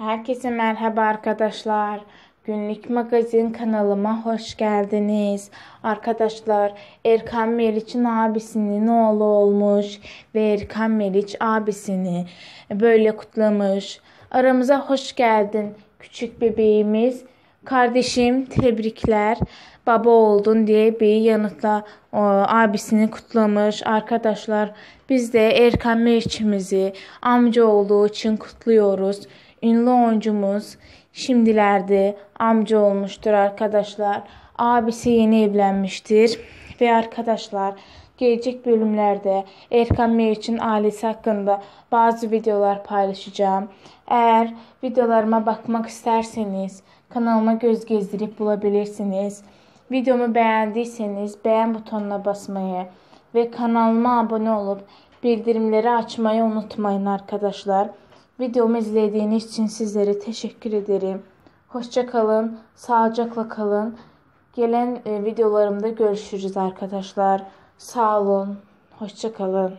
Herkese merhaba arkadaşlar. Günlük Magazin kanalıma hoş geldiniz. Arkadaşlar Erkan Meriç'in abisinin oğlu olmuş ve Erkan Meriç abisini böyle kutlamış. Aramıza hoş geldin küçük bebeğimiz. Kardeşim tebrikler baba oldun diye bir yanıtla o, abisini kutlamış. Arkadaşlar biz de Erkan Meriç'imizi amca olduğu için kutluyoruz. Ünlü oyuncumuz şimdilerde amca olmuştur arkadaşlar. Abisi yeni evlenmiştir. Ve arkadaşlar gelecek bölümlerde Erkan Meriç'in ailesi hakkında bazı videolar paylaşacağım. Eğer videolarıma bakmak isterseniz kanalıma göz gezdirip bulabilirsiniz. Videomu beğendiyseniz beğen butonuna basmayı ve kanalıma abone olup bildirimleri açmayı unutmayın arkadaşlar. Videomu izlediğiniz için sizlere teşekkür ederim. Hoşça kalın, sağlıcakla kalın. Gelen e, videolarımda görüşürüz arkadaşlar. Sağ olun, hoşça kalın.